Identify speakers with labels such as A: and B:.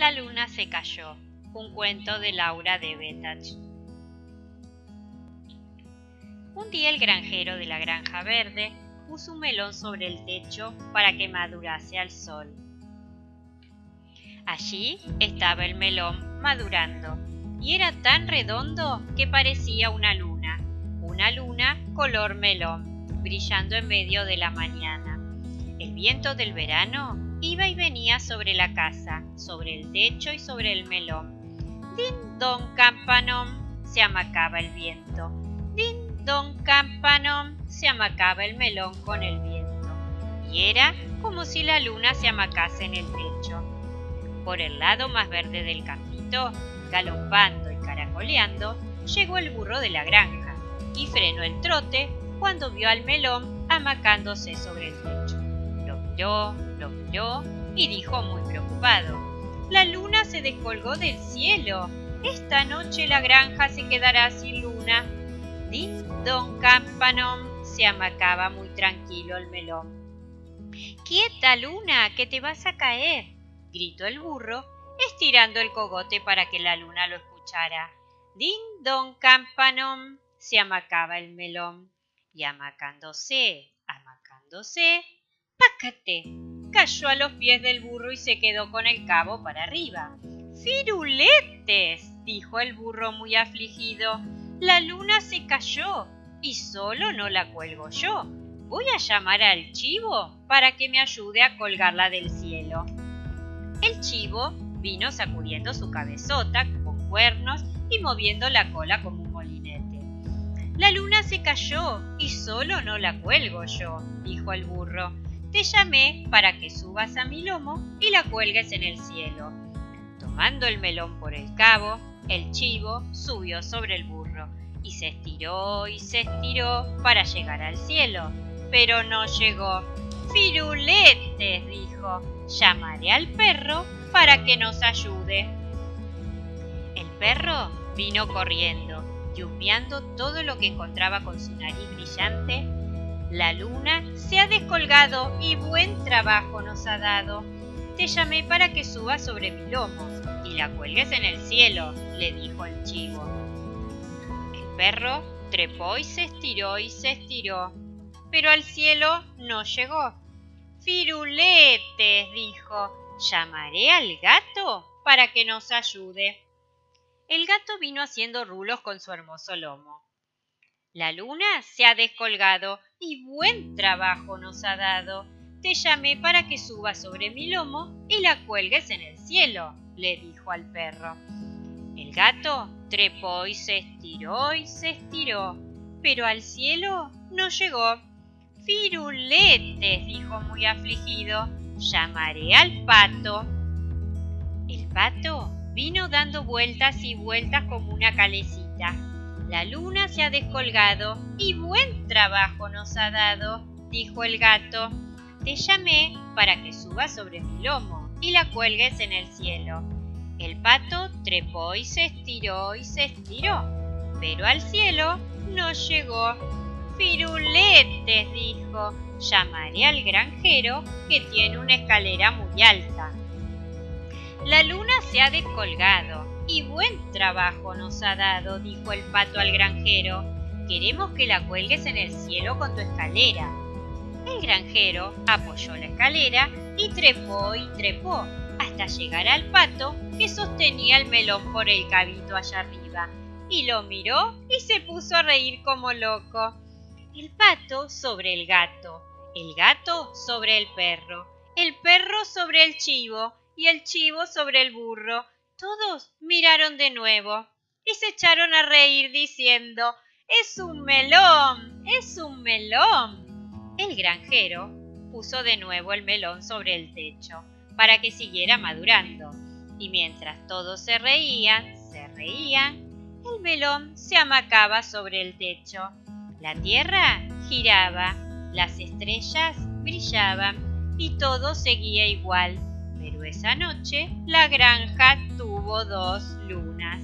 A: La luna se cayó. Un cuento de Laura de Betach. Un día el granjero de la granja verde puso un melón sobre el techo para que madurase al sol. Allí estaba el melón madurando y era tan redondo que parecía una luna, una luna color melón, brillando en medio de la mañana. El viento del verano iba y venía sobre la casa, sobre el techo y sobre el melón. Din don campanón, se amacaba el viento. Din don campanón, se amacaba el melón con el viento. Y era como si la luna se amacase en el techo. Por el lado más verde del campito, galopando y caracoleando, llegó el burro de la granja y frenó el trote cuando vio al melón amacándose sobre el techo. Miró, lo miró y dijo muy preocupado, La luna se descolgó del cielo. Esta noche la granja se quedará sin luna. Din don campanón se amacaba muy tranquilo el melón. Quieta luna, que te vas a caer, gritó el burro, estirando el cogote para que la luna lo escuchara. Din don campanón se amacaba el melón. Y amacándose, amacándose, Cayó a los pies del burro y se quedó con el cabo para arriba. ¡Firuletes! dijo el burro muy afligido. La luna se cayó y solo no la cuelgo yo. Voy a llamar al chivo para que me ayude a colgarla del cielo. El chivo vino sacudiendo su cabezota con cuernos y moviendo la cola como un molinete. La luna se cayó y solo no la cuelgo yo, dijo el burro. Te llamé para que subas a mi lomo y la cuelgues en el cielo. Tomando el melón por el cabo, el chivo subió sobre el burro y se estiró y se estiró para llegar al cielo, pero no llegó. Firuletes, dijo, llamaré al perro para que nos ayude. El perro vino corriendo, humeando todo lo que encontraba con su nariz brillante. La luna se ha descolgado y buen trabajo nos ha dado. Te llamé para que subas sobre mi lomo y la cuelgues en el cielo, le dijo el chivo. El perro trepó y se estiró y se estiró, pero al cielo no llegó. Firuletes, dijo, llamaré al gato para que nos ayude. El gato vino haciendo rulos con su hermoso lomo. La luna se ha descolgado y buen trabajo nos ha dado. Te llamé para que subas sobre mi lomo y la cuelgues en el cielo, le dijo al perro. El gato trepó y se estiró y se estiró, pero al cielo no llegó. Firuletes, dijo muy afligido, llamaré al pato. El pato vino dando vueltas y vueltas como una calecita. La luna se ha descolgado y buen trabajo nos ha dado, dijo el gato. Te llamé para que subas sobre mi lomo y la cuelgues en el cielo. El pato trepó y se estiró y se estiró, pero al cielo no llegó. Firuletes, dijo, llamaré al granjero que tiene una escalera muy alta. La luna se ha descolgado y buen trabajo nos ha dado, dijo el pato al granjero. Queremos que la cuelgues en el cielo con tu escalera. El granjero apoyó la escalera y trepó y trepó hasta llegar al pato que sostenía el melón por el cabito allá arriba, y lo miró y se puso a reír como loco. El pato sobre el gato, el gato sobre el perro, el perro sobre el chivo y el chivo sobre el burro. Todos miraron de nuevo y se echaron a reír diciendo Es un melón, es un melón. El granjero puso de nuevo el melón sobre el techo para que siguiera madurando. Y mientras todos se reían, se reían, el melón se amacaba sobre el techo. La tierra giraba, las estrellas brillaban y todo seguía igual. Pero esa noche la granja tuvo dos lunas.